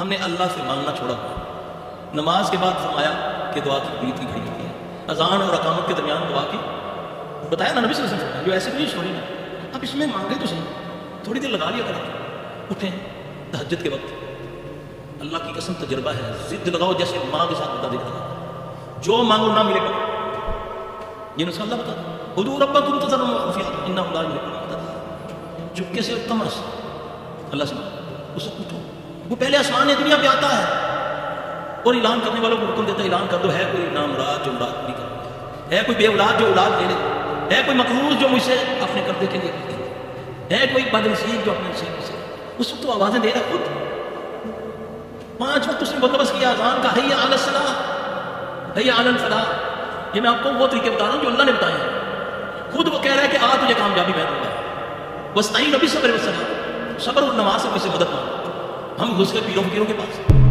हमने अल्लाह से मांगना छोड़ा हुआ नमाज़ के बाद फरमाया कि दुआ की उम्मीद की घड़ी होती है। अजान और अकामत के दरमियान दुआ की। बताया ना नबी से जो ऐसे कोई स्टोरी ना। अब इसमें मांगे तो सही। थोड़ी देर लगा लिया करा। उठे तहजद के वक्त। अल्लाह की कसम, तजर्बा है। जिद लगाओ, जैसे माँ के साथ बता देगा जो मांगो ना मिलेगा ये नुस्खा अल्लाह बता खुदू रब्बा तुम तजर इन्ना चुपके से तमस अल्लाह से उसे उठो। वो पहले आसमान दुनिया पे आता है। और ऐलान करने वालों को हुक्म देता है, ऐलान कर दो, है कोई नाम राज जो औलाद नहीं कर है कोई बेऔलाद जो औलाद ले ले। है कोई मकरूज जो मुझसे अपने कर्जे के लिए करते है। कोई बदनसीब जो अपने नसीब से। उस वक्त तो आवाज़ें दे रहा खुद। पाँच वक्त उसने बंदोबस्त किया अजान का है आलत सलाह। हैया आलन फलाह ये मैं आपको वो तरीके बता रहा हूँ जो अल्लाह ने बताए खुद वो कह रहा है कि आ तुझे कामयाबी मैं दूँगा बस आई नबी सबर वसला सबर और नमाज़ से मुझसे मदद मांगो। हम घुस गए पीरों पीरों के पास।